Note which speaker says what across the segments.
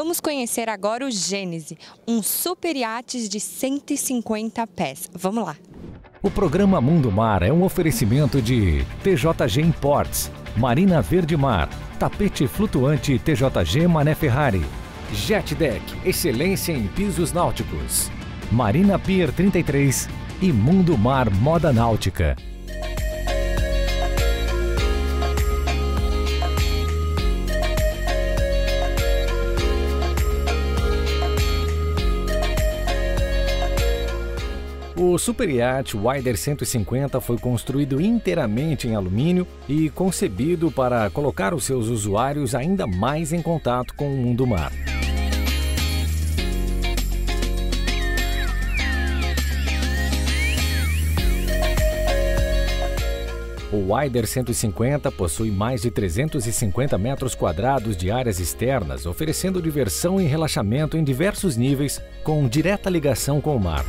Speaker 1: Vamos conhecer agora o Gênese, um super iate de 150 pés. Vamos lá.
Speaker 2: O programa Mundo Mar é um oferecimento de TJG Imports, Marina Verde Mar, Tapete Flutuante TJG Mané Ferrari, Jet Deck, excelência em pisos náuticos, Marina Pier 33 e Mundo Mar Moda Náutica. O Super Yacht Wider 150 foi construído inteiramente em alumínio e concebido para colocar os seus usuários ainda mais em contato com o mundo mar. O Wider 150 possui mais de 350 metros quadrados de áreas externas, oferecendo diversão e relaxamento em diversos níveis, com direta ligação com o mar.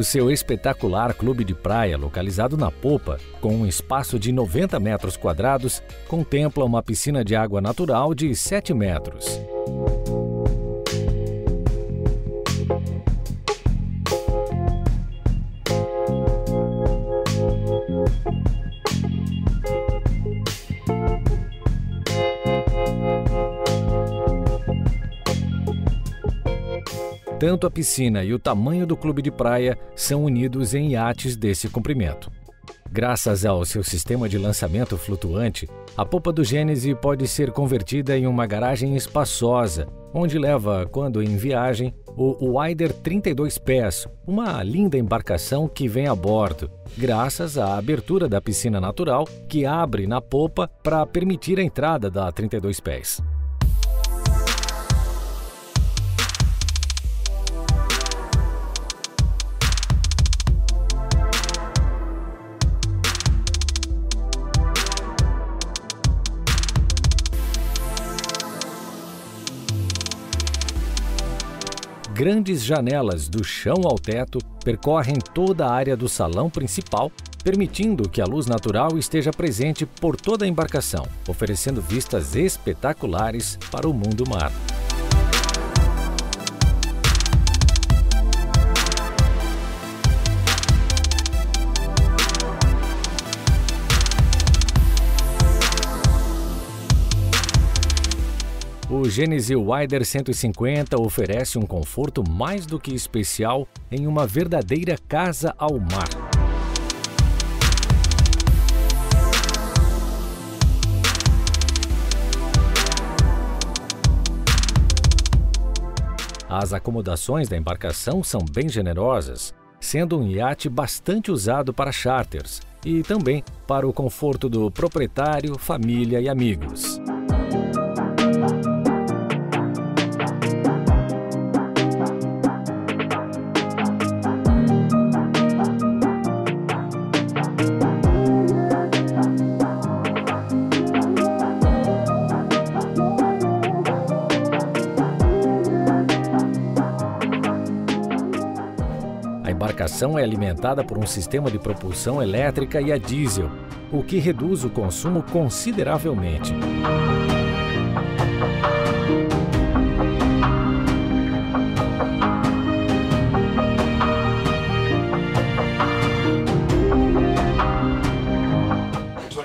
Speaker 2: O seu espetacular clube de praia, localizado na popa, com um espaço de 90 metros quadrados, contempla uma piscina de água natural de 7 metros. Tanto a piscina e o tamanho do clube de praia são unidos em iates desse comprimento. Graças ao seu sistema de lançamento flutuante, a popa do Gênese pode ser convertida em uma garagem espaçosa, onde leva, quando em viagem, o Wider 32 pés, uma linda embarcação que vem a bordo, graças à abertura da piscina natural que abre na popa para permitir a entrada da 32 pés. Grandes janelas do chão ao teto percorrem toda a área do salão principal, permitindo que a luz natural esteja presente por toda a embarcação, oferecendo vistas espetaculares para o mundo mar. O Genesis Wider 150 oferece um conforto mais do que especial em uma verdadeira casa ao mar. As acomodações da embarcação são bem generosas, sendo um iate bastante usado para charters e também para o conforto do proprietário, família e amigos. É alimentada por um sistema de propulsão elétrica e a diesel, o que reduz o consumo consideravelmente.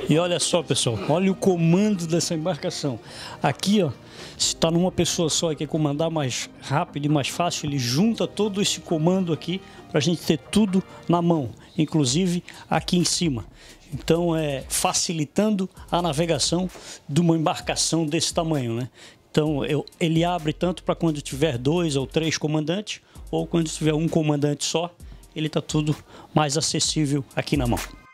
Speaker 3: E olha só, pessoal, olha o comando dessa embarcação. Aqui, ó, se está numa pessoa só e quer comandar mais rápido e mais fácil, ele junta todo esse comando aqui para a gente ter tudo na mão, inclusive aqui em cima. Então, é facilitando a navegação de uma embarcação desse tamanho, né? Então, eu, ele abre tanto para quando tiver dois ou três comandantes, ou quando tiver um comandante só, ele está tudo mais acessível aqui na mão.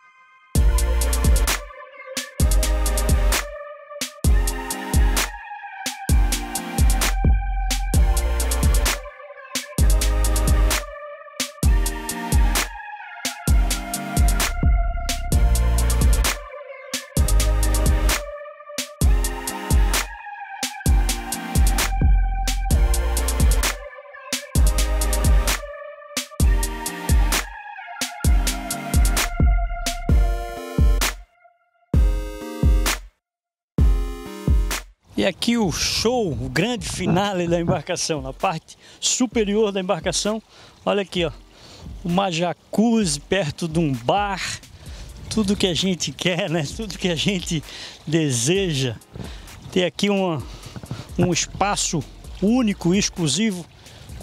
Speaker 3: E aqui o show, o grande finale da embarcação, na parte superior da embarcação. Olha aqui, ó, uma jacuzzi perto de um bar. Tudo que a gente quer, né? Tudo que a gente deseja. Ter aqui uma, um espaço único e exclusivo,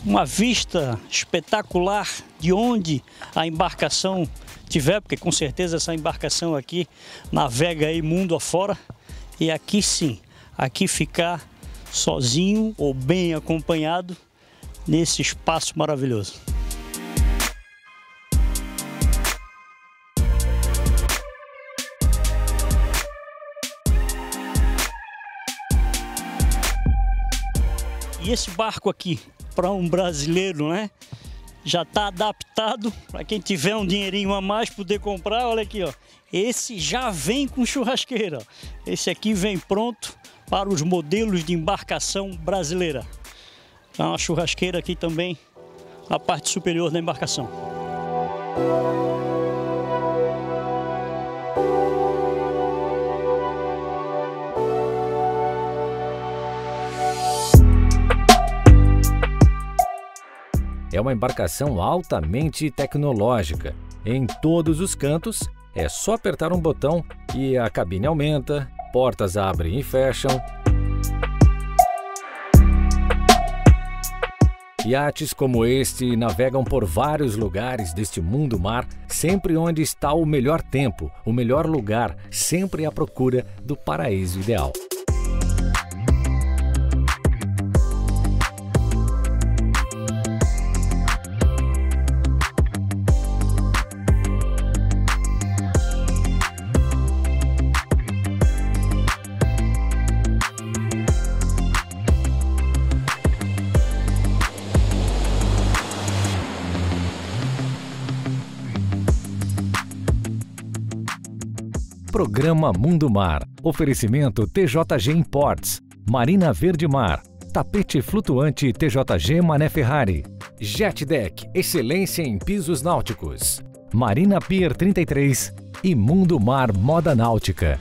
Speaker 3: uma vista espetacular de onde a embarcação tiver, porque com certeza essa embarcação aqui navega aí mundo afora. E aqui sim, aqui ficar sozinho ou bem acompanhado nesse espaço maravilhoso. E esse barco aqui, para um brasileiro, né? Já está adaptado para quem tiver um dinheirinho a mais poder comprar. Olha aqui, ó. Esse já vem com churrasqueira. Esse aqui vem pronto para os modelos de embarcação brasileira. Então, uma churrasqueira aqui também na parte superior da embarcação.
Speaker 2: É uma embarcação altamente tecnológica. Em todos os cantos, é só apertar um botão e a cabine aumenta, portas abrem e fecham. Iates como este navegam por vários lugares deste mundo mar, sempre onde está o melhor tempo, o melhor lugar, sempre à procura do paraíso ideal. Programa Mundo Mar. Oferecimento TJG Imports. Marina Verde Mar. Tapete flutuante TJG Mané Ferrari. Jet Deck. Excelência em pisos náuticos. Marina Pier 33 e Mundo Mar Moda Náutica.